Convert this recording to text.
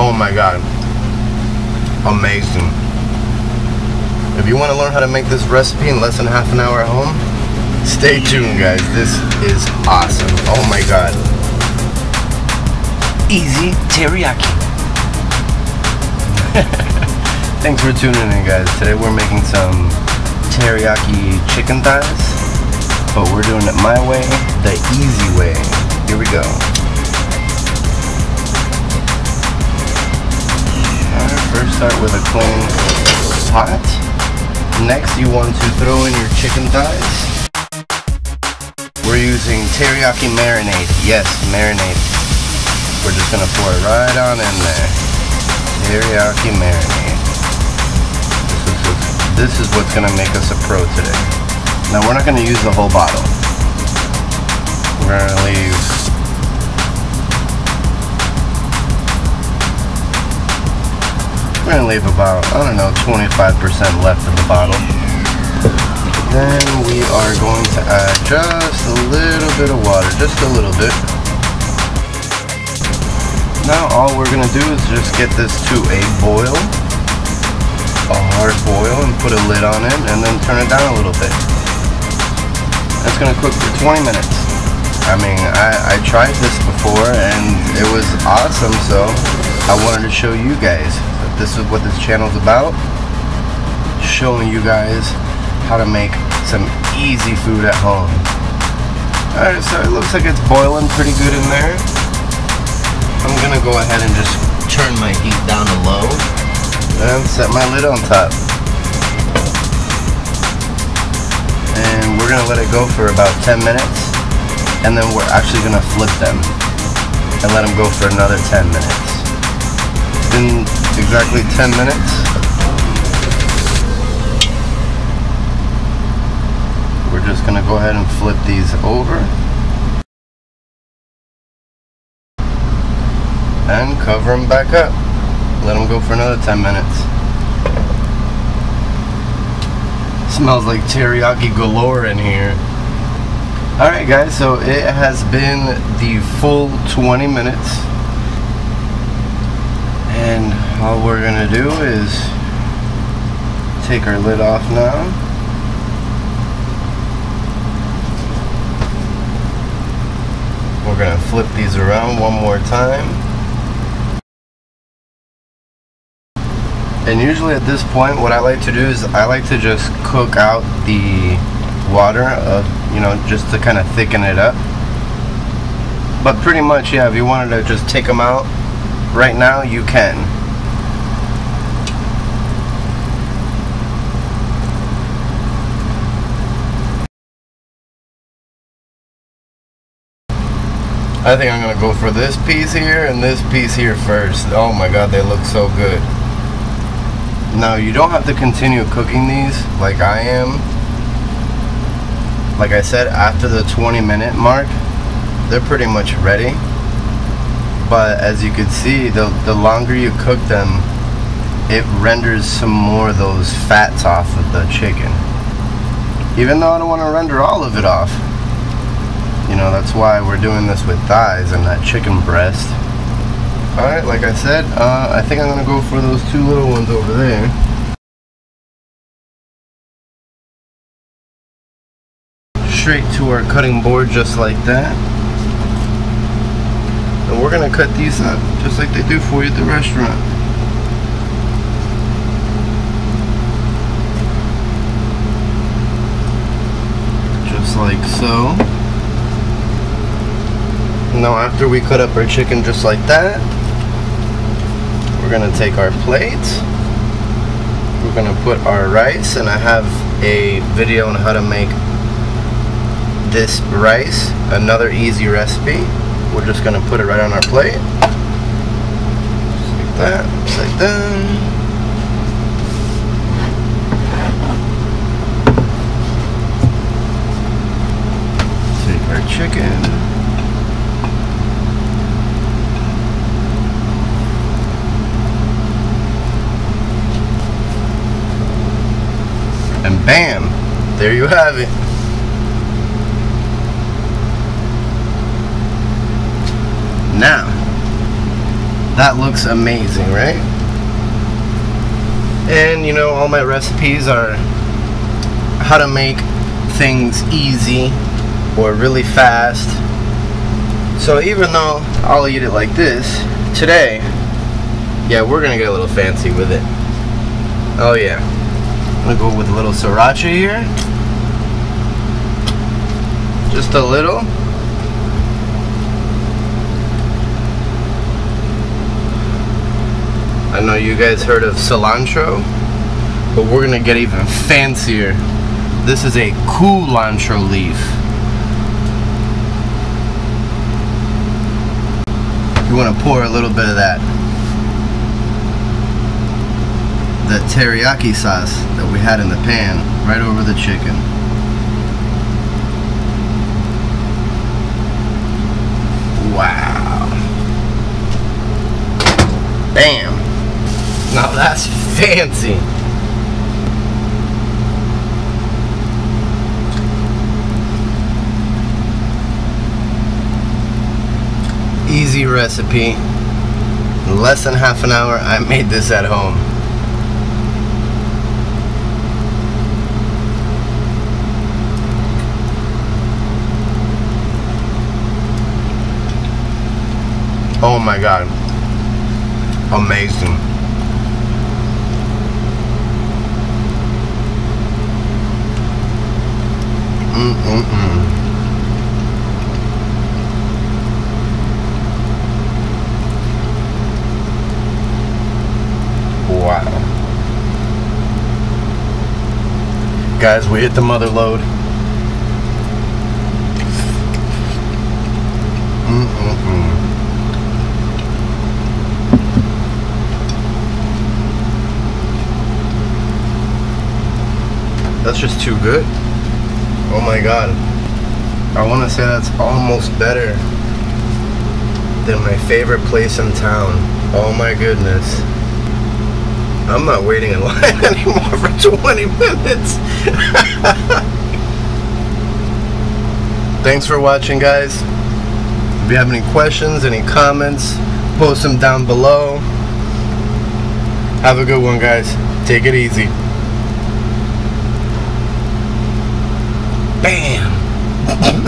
Oh my god. Amazing. If you want to learn how to make this recipe in less than half an hour at home, stay tuned guys. This is awesome. Oh my god. Easy teriyaki. Thanks for tuning in guys. Today we're making some teriyaki chicken thighs, but we're doing it my way, the easy way. Here we go. Start with a clean pot. Next you want to throw in your chicken thighs. We're using teriyaki marinade. Yes, marinade. We're just gonna pour it right on in there. Teriyaki marinade. This is, this is what's gonna make us a pro today. Now we're not gonna use the whole bottle. We're gonna leave We're gonna leave about, I don't know, 25% left in the bottle. Then we are going to add just a little bit of water, just a little bit. Now all we're gonna do is just get this to a boil, a hard boil, and put a lid on it, and then turn it down a little bit. It's gonna cook for 20 minutes. I mean, I, I tried this before and it was awesome, so I wanted to show you guys this is what this channel is about. Showing you guys how to make some easy food at home. Alright, so it looks like it's boiling pretty good in there. I'm gonna go ahead and just turn my heat down to low and set my lid on top. And we're gonna let it go for about 10 minutes and then we're actually gonna flip them and let them go for another 10 minutes. Been exactly 10 minutes. We're just gonna go ahead and flip these over. and cover them back up. Let them go for another 10 minutes. Smells like teriyaki galore in here. Alright guys, so it has been the full 20 minutes. And all we're gonna do is take our lid off now. We're gonna flip these around one more time. And usually at this point, what I like to do is I like to just cook out the water, uh, you know, just to kind of thicken it up. But pretty much, yeah, if you wanted to just take them out right now, you can. I think I'm gonna go for this piece here and this piece here first. Oh my god, they look so good. Now you don't have to continue cooking these like I am. Like I said, after the 20 minute mark, they're pretty much ready. But as you can see, the, the longer you cook them, it renders some more of those fats off of the chicken. Even though I don't want to render all of it off. You know, that's why we're doing this with thighs and that chicken breast. Alright, like I said, uh, I think I'm going to go for those two little ones over there. Straight to our cutting board just like that. And we're going to cut these up just like they do for you at the restaurant. Just like so. Now after we cut up our chicken just like that, we're gonna take our plate, We're gonna put our rice, and I have a video on how to make this rice, another easy recipe. We're just gonna put it right on our plate. Just like that, just like that. Take our chicken. And bam, there you have it. Now, That looks amazing, right? And you know, all my recipes are how to make things easy or really fast. So even though I'll eat it like this, today, yeah, we're gonna get a little fancy with it. Oh yeah. Gonna go with a little sriracha here. Just a little. I know you guys heard of cilantro, but we're gonna get even fancier. This is a culantro leaf. You wanna pour a little bit of that that teriyaki sauce that we had in the pan right over the chicken. Wow. Bam. Now that's fancy. Easy recipe. In less than half an hour, I made this at home. Oh my god. Amazing. Mm-mm-mm. Wow. Guys, we hit the mother lode. That's just too good. Oh my god. I want to say that's almost better than my favorite place in town. Oh my goodness. I'm not waiting in line anymore for 20 minutes. Thanks for watching guys. If you have any questions, any comments, post them down below. Have a good one guys. Take it easy. Bam!